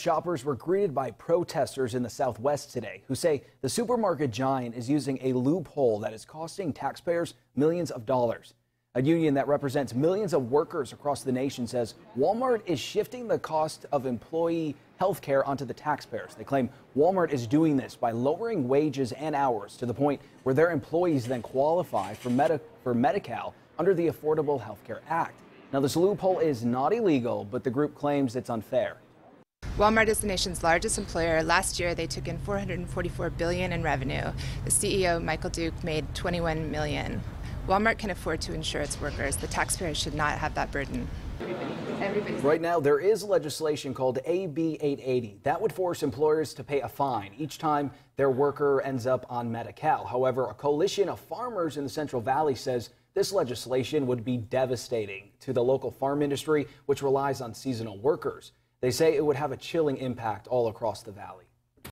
shoppers were greeted by protesters in the Southwest today who say the supermarket giant is using a loophole that is costing taxpayers millions of dollars. A union that represents millions of workers across the nation says Walmart is shifting the cost of employee health care onto the taxpayers. They claim Walmart is doing this by lowering wages and hours to the point where their employees then qualify for, Medi- for Medi-Cal under the Affordable Health Care Act. Now, this loophole is not illegal, but the group claims it's unfair. Walmart is the nation's largest employer. Last year, they took in 444 billion in revenue. The CEO, Michael Duke, made 21 million. Walmart can afford to insure its workers. The taxpayers should not have that burden. Everybody's right now, there is legislation called AB 880 that would force employers to pay a fine each time their worker ends up on Medi-Cal. However, a coalition of farmers in the Central Valley says this legislation would be devastating to the local farm industry, which relies on seasonal workers. They say it would have a chilling impact all across the valley.